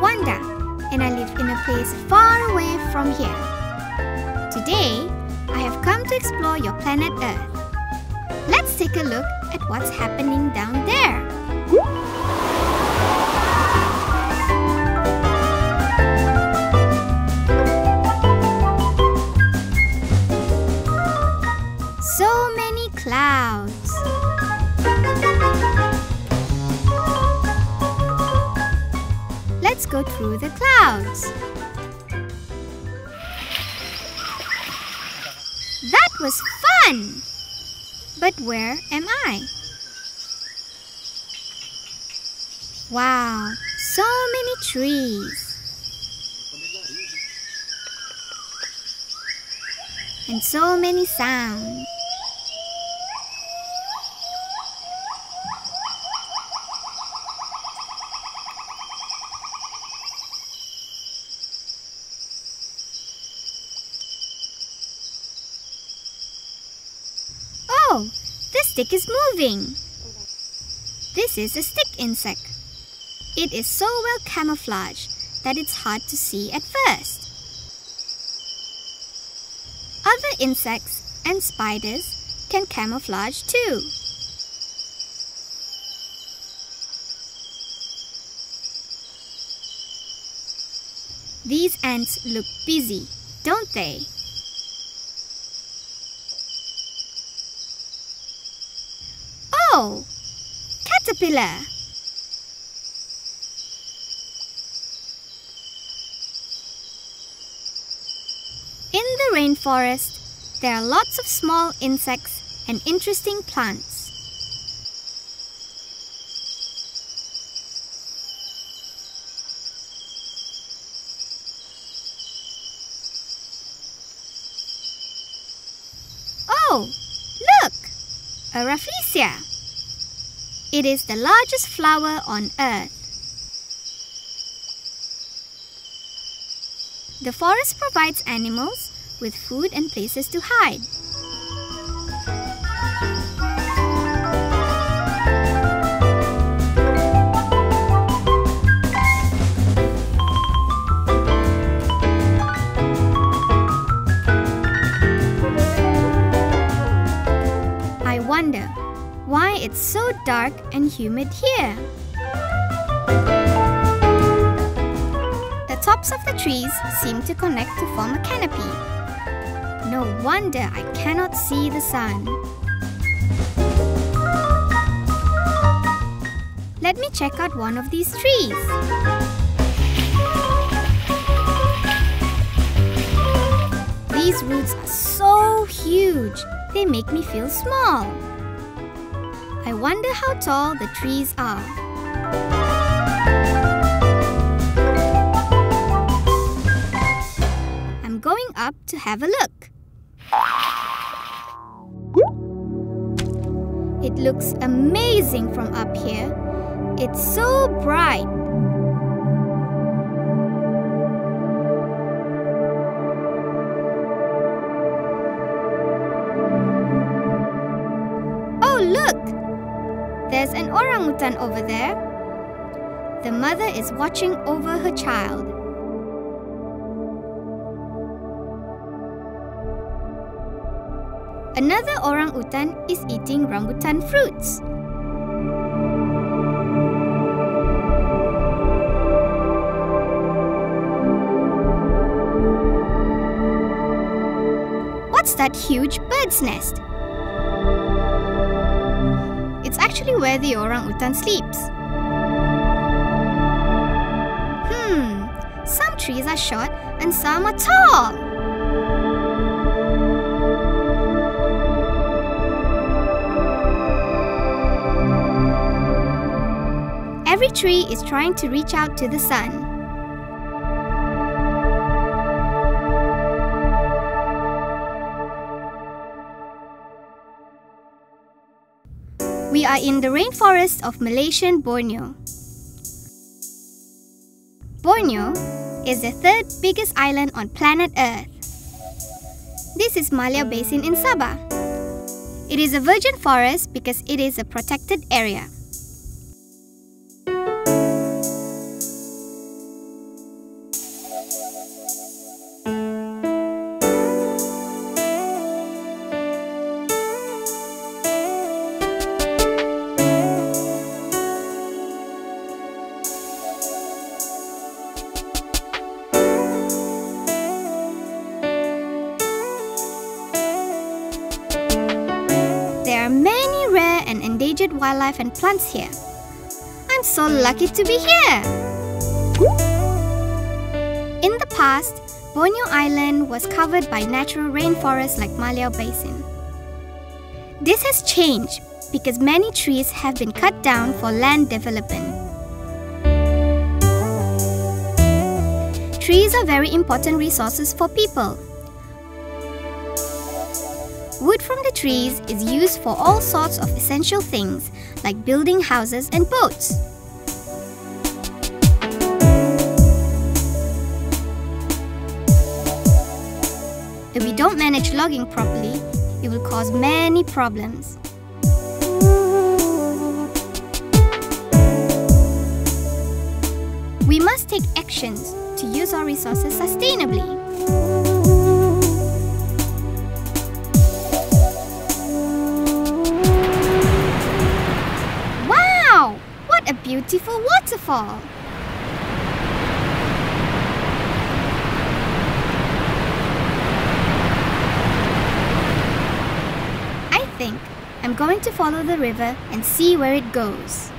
Wanda and I live in a place far away from here. Today, I have come to explore your planet Earth. Let's take a look at what's happening down there. So many clouds. Go through the clouds. That was fun! But where am I? Wow, so many trees. And so many sounds. Oh, the stick is moving. This is a stick insect. It is so well camouflaged that it's hard to see at first. Other insects and spiders can camouflage too. These ants look busy, don't they? Oh, caterpillar. In the rainforest, there are lots of small insects and interesting plants. Oh, look! A rafflesia. It is the largest flower on earth. The forest provides animals with food and places to hide. Dark and humid here. The tops of the trees seem to connect to form a canopy. No wonder I cannot see the sun. Let me check out one of these trees. These roots are so huge, they make me feel small. I wonder how tall the trees are. I'm going up to have a look. It looks amazing from up here. It's so bright. There's an orangutan over there. The mother is watching over her child. Another orangutan is eating rambutan fruits. What's that huge bird's nest? Where the orangutan sleeps. Hmm, some trees are short and some are tall. Every tree is trying to reach out to the sun. We are in the rainforest of Malaysian Borneo. Borneo is the third biggest island on planet Earth. This is Maliau Basin in Sabah. It is a virgin forest because it is a protected area. There are many rare and endangered wildlife and plants here. I'm so lucky to be here! In the past, Borneo Island was covered by natural rainforests like Maliau Basin. This has changed because many trees have been cut down for land development. Trees are very important resources for people. Wood from the trees is used for all sorts of essential things like building houses and boats. If we don't manage logging properly, it will cause many problems. We must take actions to use our resources sustainably. Wow! What a beautiful waterfall! I think I'm going to follow the river and see where it goes.